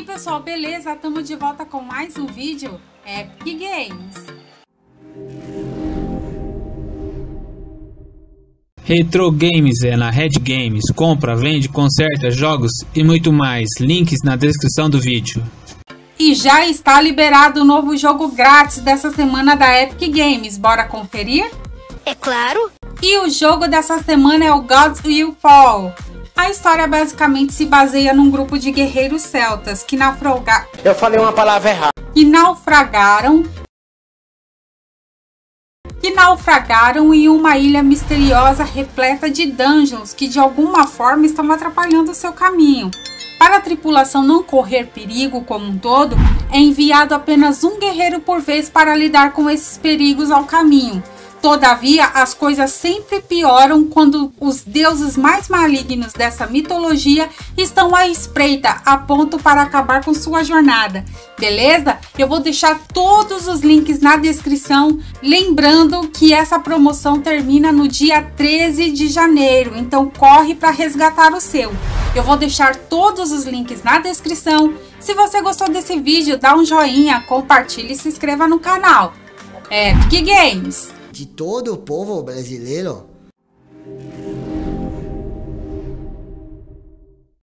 pessoal, beleza? Estamos de volta com mais um vídeo Epic Games. Retro Games é na Red Games, compra, vende, conserta, jogos e muito mais. Links na descrição do vídeo. E já está liberado o novo jogo grátis dessa semana da Epic Games. Bora conferir? É claro! E o jogo dessa semana é o Gods Will Fall. A história basicamente se baseia num grupo de guerreiros celtas que naufragaram. Eu falei uma palavra errada. Que naufragaram. Que naufragaram em uma ilha misteriosa repleta de dungeons que de alguma forma estão atrapalhando o seu caminho. Para a tripulação não correr perigo como um todo, é enviado apenas um guerreiro por vez para lidar com esses perigos ao caminho. Todavia, as coisas sempre pioram quando os deuses mais malignos dessa mitologia estão à espreita, a ponto para acabar com sua jornada. Beleza? Eu vou deixar todos os links na descrição, lembrando que essa promoção termina no dia 13 de janeiro, então corre para resgatar o seu. Eu vou deixar todos os links na descrição. Se você gostou desse vídeo, dá um joinha, compartilhe e se inscreva no canal. Epic Games de todo o povo brasileiro.